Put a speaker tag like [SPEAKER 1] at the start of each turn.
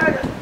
[SPEAKER 1] out.